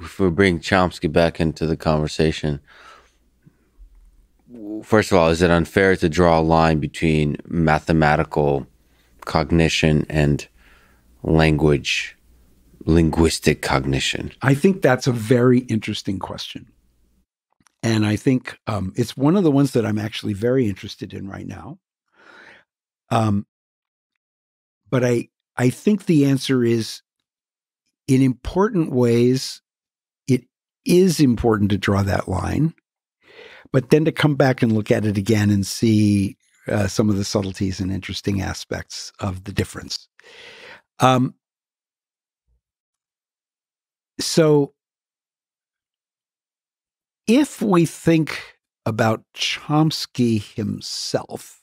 if we bring Chomsky back into the conversation, first of all, is it unfair to draw a line between mathematical cognition and language, linguistic cognition? I think that's a very interesting question. And I think um, it's one of the ones that I'm actually very interested in right now. Um, but I I think the answer is in important ways, is important to draw that line, but then to come back and look at it again and see uh, some of the subtleties and interesting aspects of the difference. Um, so, if we think about Chomsky himself,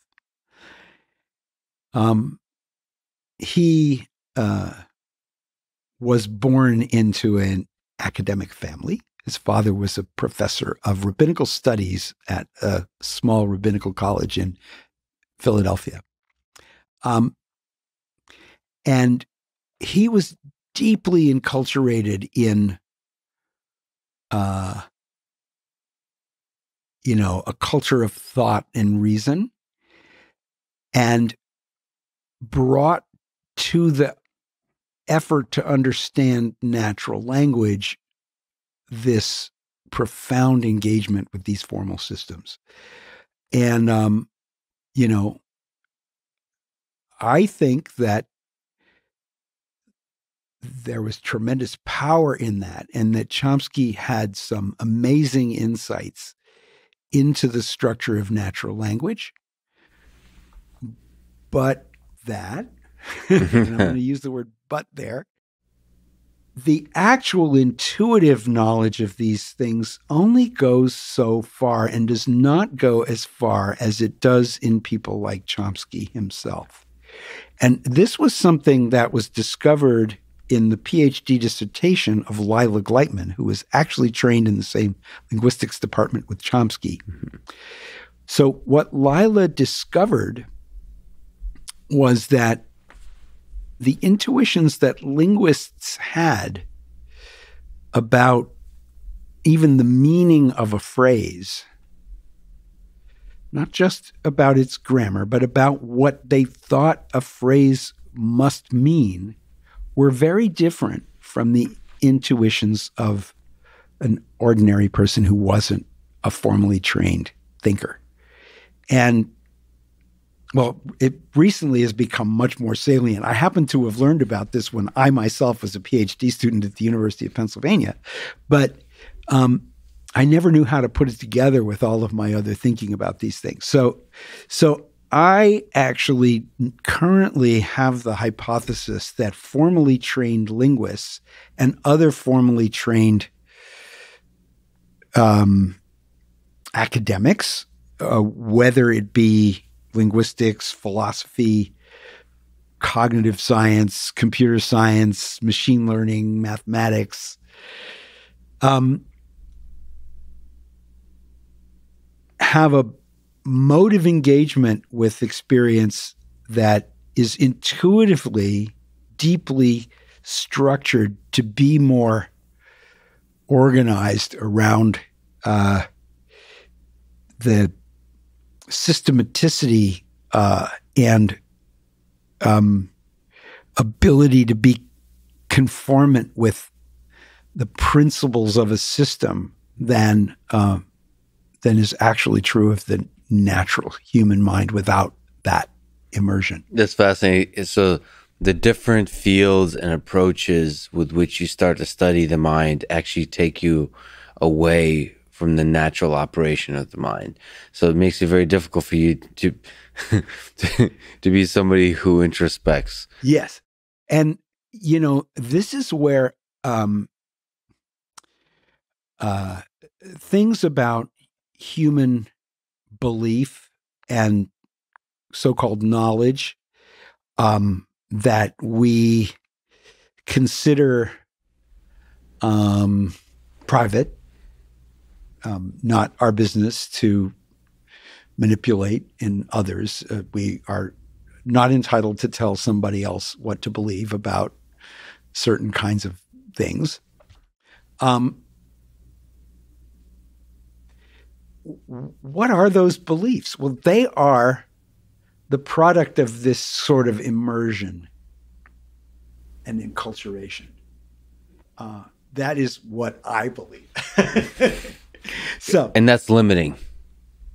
um, he uh, was born into an academic family. His father was a professor of rabbinical studies at a small rabbinical college in Philadelphia. Um, and he was deeply enculturated in, uh, you know, a culture of thought and reason, and brought to the effort to understand natural language this profound engagement with these formal systems. And, um, you know, I think that there was tremendous power in that, and that Chomsky had some amazing insights into the structure of natural language. But that and I'm going to use the word but there. The actual intuitive knowledge of these things only goes so far and does not go as far as it does in people like Chomsky himself. And this was something that was discovered in the PhD dissertation of Lila Gleitman, who was actually trained in the same linguistics department with Chomsky. Mm-hmm. So, what Lila discovered was that the intuitions that linguists had about even the meaning of a phrase, not just about its grammar, but about what they thought a phrase must mean, were very different from the intuitions of an ordinary person who wasn't a formally trained thinker. And well, it recently has become much more salient. I happen to have learned about this when I myself was a PhD student at the University of Pennsylvania, but um, I never knew how to put it together with all of my other thinking about these things. So, so I actually currently have the hypothesis that formally trained linguists and other formally trained um, academics, uh, whether it be linguistics, philosophy, cognitive science, computer science, machine learning, mathematics. Um, have a mode of engagement with experience that is intuitively, deeply structured to be more organized around uh, the systematicity uh, and um, ability to be conformant with the principles of a system than uh, than is actually true of the natural human mind without that immersion. That's fascinating. So the different fields and approaches with which you start to study the mind actually take you away from the natural operation of the mind. So it makes it very difficult for you to to, to be somebody who introspects. Yes. And you know, this is where um uh things about human belief and so-called knowledge um that we consider um private um, not our business to manipulate in others. Uh, we are not entitled to tell somebody else what to believe about certain kinds of things. Um, what are those beliefs? Well, they are the product of this sort of immersion and enculturation. Uh, that is what I believe. so, and that's limiting.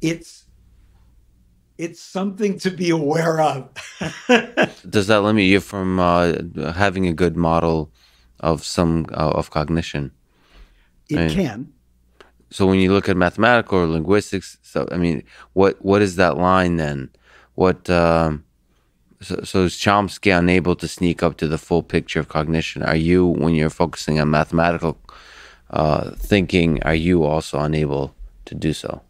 It's it's something to be aware of. Does that limit you from uh, having a good model of some uh, of cognition? It I mean, can. So when you look at mathematical or linguistics, so I mean, what what is that line then? What um, so, so is Chomsky unable to sneak up to the full picture of cognition? Are you, when you're focusing on mathematical uh, thinking, are you also unable to do so?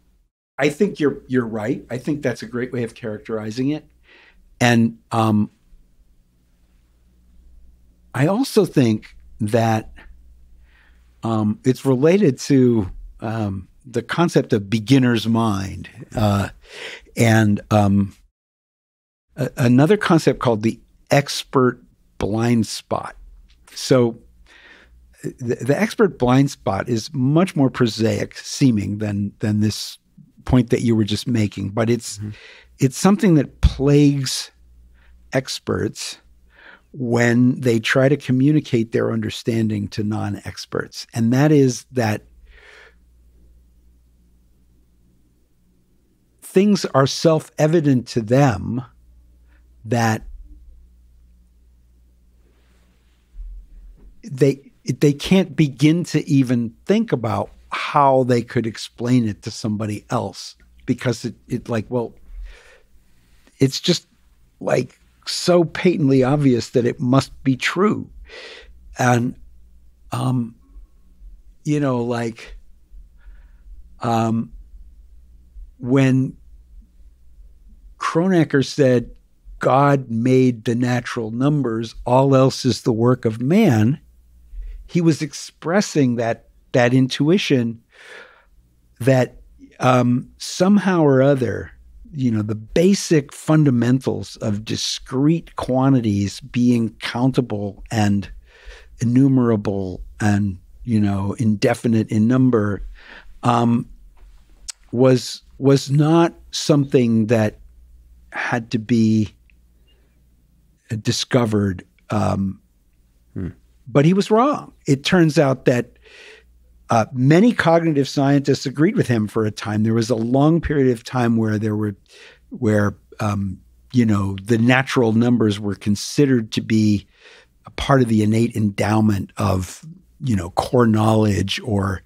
I think you're you're right. I think that's a great way of characterizing it, and um, I also think that um, it's related to um, the concept of beginner's mind, uh, and um, a- another concept called the expert blind spot. So the, the, expert blind spot is much more prosaic seeming than than this point that you were just making, but it's mm-hmm. it's something that plagues experts when they try to communicate their understanding to non-experts. And that is that things are self-evident to them that they they can't begin to even think about how they could explain it to somebody else because it, it like well it's just like so patently obvious that it must be true. And um you know like um when Kronecker said God made the natural numbers, all else is the work of man, he was expressing that that intuition that um, somehow or other, you know, the basic fundamentals of discrete quantities being countable and enumerable and you know indefinite in number um, was was not something that had to be discovered. Um, hmm. But he was wrong. It turns out that uh, many cognitive scientists agreed with him for a time. There was a long period of time where there were, where um, you know, the natural numbers were considered to be a part of the innate endowment of you know core knowledge, or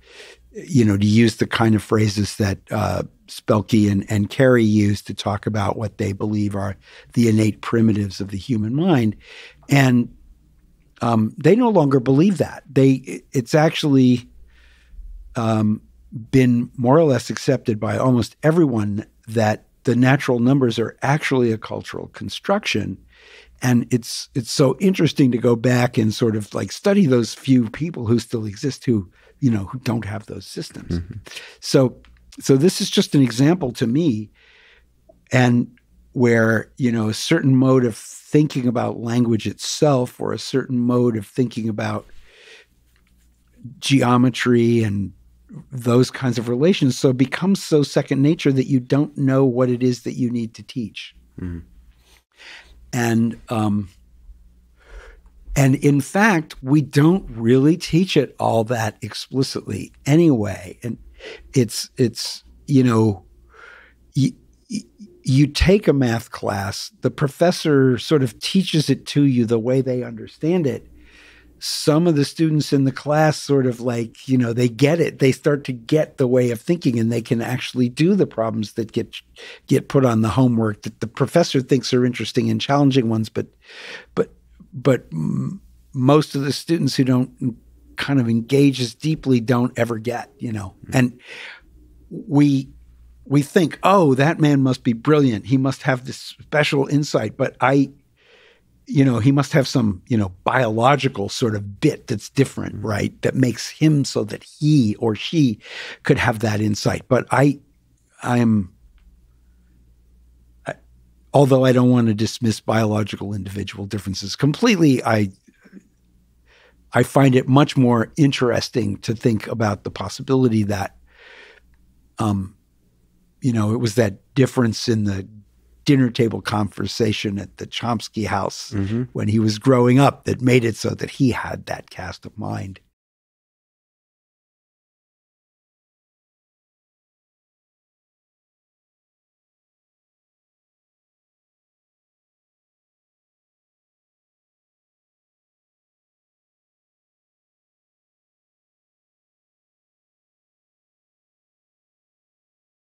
you know, to use the kind of phrases that uh, Spelke and, and Carey use to talk about what they believe are the innate primitives of the human mind, and um, they no longer believe that. They it's actually um, been more or less accepted by almost everyone that the natural numbers are actually a cultural construction. And it's it's so interesting to go back and sort of like study those few people who still exist who you know who don't have those systems. Mm-hmm. So so this is just an example to me, and where you know a certain mode of thinking about language itself, or a certain mode of thinking about geometry and those kinds of relations. So it becomes so second nature that you don't know what it is that you need to teach. Mm-hmm. And um, and in fact, we don't really teach it all that explicitly anyway. And it's it's you know you, you take a math class, the professor sort of teaches it to you the way they understand it, some of the students in the class sort of like, you know, they get it. They start to get the way of thinking and they can actually do the problems that get get put on the homework that the professor thinks are interesting and challenging ones, but but but most of the students who don't kind of engage as deeply don't ever get, you know. Mm-hmm. And we we think, "Oh, that man must be brilliant. He must have this special insight." But I you know, he must have some, you know, biological sort of bit that's different, mm-hmm. right? That makes him so that he or she could have that insight. But I, I'm, I, although I don't want to dismiss biological individual differences completely, I, I find it much more interesting to think about the possibility that, um, you know, it was that difference in the dinner table conversation at the Chomsky house Mm-hmm. when he was growing up that made it so that he had that cast of mind.